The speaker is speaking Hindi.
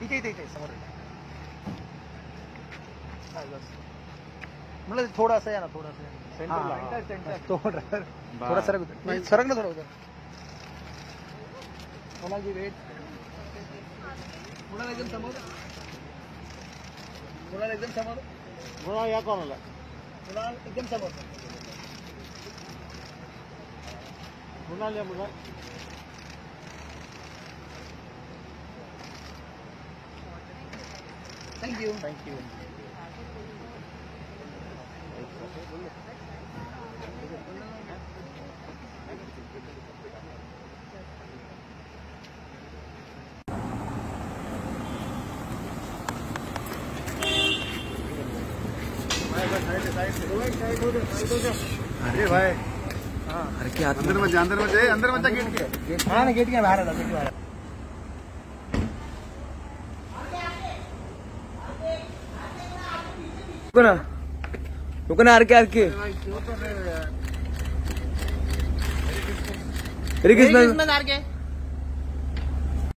इथे इथे इथे समोर हा. म्हणलं ते थोडंसं या ना थोडंसं सेंटरला थोडं थोडा सरक. नाही, सरक ना थोडं होतं कोणाची वेट कुणाला एकदम समोर कुणाला एकदम समोर गुणा या कोणाला कुणाला एकदम समोर गुणाल या मुला थँक्यू थँक्यू अरे भाई। हाँ। अरे क्या अंदर मत जा अंदर मत जा अंदर मत जा गेट के। हाँ ना गेट के बाहर आला गेट के बाहर रुको ना रुको ना आर के आर के। हरे कृष्ण।